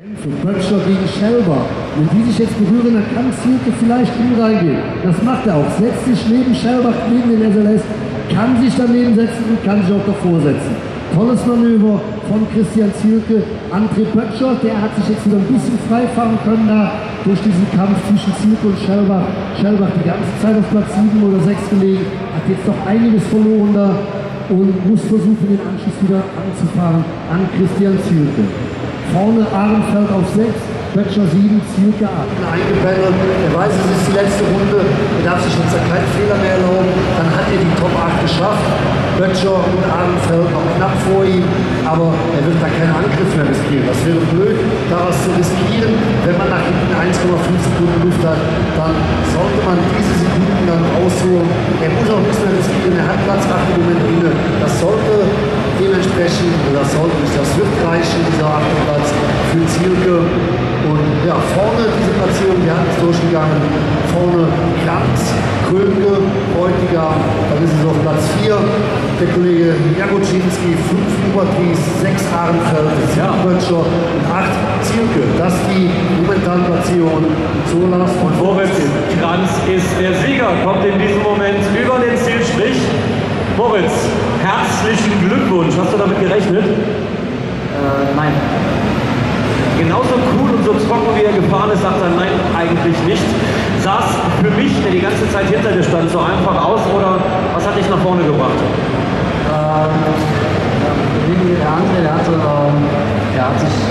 Böttcher gegen Schelber. Wenn die sich jetzt berühren, dann kann Zielke vielleicht in reingehen. Das macht er auch. Setzt sich neben Schelber, neben den SLS, kann sich daneben setzen und kann sich auch davor setzen. Tolles Manöver von Christian Zielke. André Böttcher, der hat sich jetzt wieder ein bisschen freifahren können da durch diesen Kampf zwischen Zielke und Schelbach. Schelbach die ganze Zeit auf Platz 7 oder 6 gelegen, hat jetzt noch einiges verloren da und muss versuchen, den Anschluss wieder anzufahren an Christian Zielke. Vorne Ahrenfeld auf 6, Böttcher 7, Zielke 8. Eingependelt, er weiß, es ist die letzte Runde, er darf sich jetzt keinen Fehler mehr erlauben, dann hat er die Top 8 geschafft. Böttcher und Ahrenfeld noch knapp vor ihm, aber er wird da keinen Angriff mehr riskieren. Das wäre blöd, daraus zu riskieren. Wenn man nach hinten 1,5 Sekunden Luft hat, dann sollte man diese Sekunden dann ausholen. Er muss auch nichts mehr riskieren, er hat Platz 8 im Moment inne. Das sollte dementsprechend, das sollte nicht, das wird reichen, dieser achte Platz für Zielke. Und ja, vorne diese Platzierung, die Hand ist durchgegangen. Vorne Kranz, Krönke, Bräutigam, dann ist es auf Platz 4. Der Kollege Jagoczynski, 5 Übertries, 6 Ahrenfeld, 7 ja. Böttcher und 8 Zielke. Das die momentanen Platzierungen zu Lars. Und Moritz Kranz ist der Sieger, kommt in diesem Moment über den Zielstrich. Moritz, herzlichen Glückwunsch. Hast du damit gerechnet? Äh, nein. Genauso cool und so trocken wie er gefahren ist, sagt er nein, eigentlich nicht. Sah es für mich, der die ganze Zeit hinter dir stand, so einfach aus oder was hat dich nach vorne gebracht? Ähm, der andere, der, hatte, ähm, der hat sich